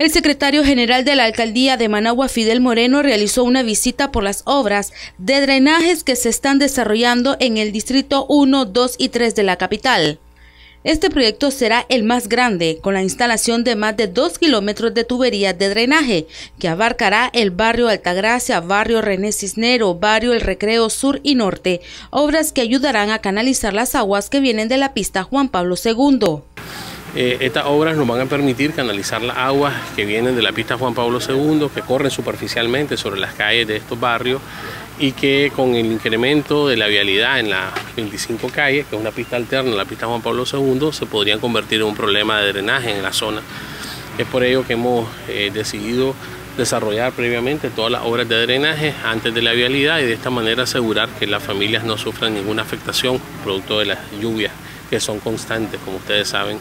El secretario general de la alcaldía de Managua, Fidel Moreno, realizó una visita por las obras de drenajes que se están desarrollando en el distrito 1, 2 y 3 de la capital. Este proyecto será el más grande, con la instalación de más de 2 kilómetros de tuberías de drenaje, que abarcará el barrio Altagracia, barrio René Cisnero, barrio El Recreo Sur y Norte, obras que ayudarán a canalizar las aguas que vienen de la pista Juan Pablo II. Eh, estas obras nos van a permitir canalizar las aguas que vienen de la pista Juan Pablo II, que corren superficialmente sobre las calles de estos barrios y que con el incremento de la vialidad en las 25 calles, que es una pista alterna a la pista Juan Pablo II, se podrían convertir en un problema de drenaje en la zona. Es por ello que hemos eh, decidido desarrollar previamente todas las obras de drenaje antes de la vialidad y de esta manera asegurar que las familias no sufran ninguna afectación producto de las lluvias que son constantes, como ustedes saben,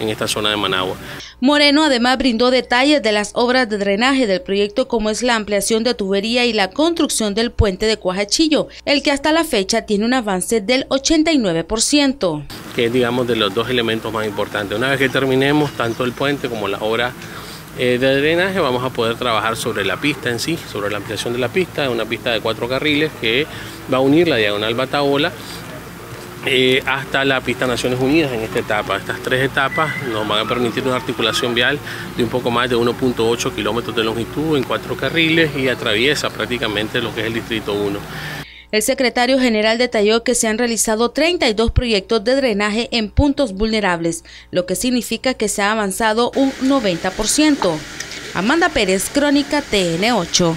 en esta zona de Managua. Moreno además brindó detalles de las obras de drenaje del proyecto como es la ampliación de tubería y la construcción del puente de Cuajachillo, el que hasta la fecha tiene un avance del 89%. Que es digamos de los dos elementos más importantes. Una vez que terminemos tanto el puente como la obra eh, de drenaje vamos a poder trabajar sobre la pista en sí, sobre la ampliación de la pista, una pista de cuatro carriles que va a unir la diagonal Bataola eh, hasta la pista Naciones Unidas en esta etapa. Estas tres etapas nos van a permitir una articulación vial de un poco más de 1.8 kilómetros de longitud en cuatro carriles y atraviesa prácticamente lo que es el Distrito 1. El secretario general detalló que se han realizado 32 proyectos de drenaje en puntos vulnerables, lo que significa que se ha avanzado un 90%. Amanda Pérez, Crónica TN8.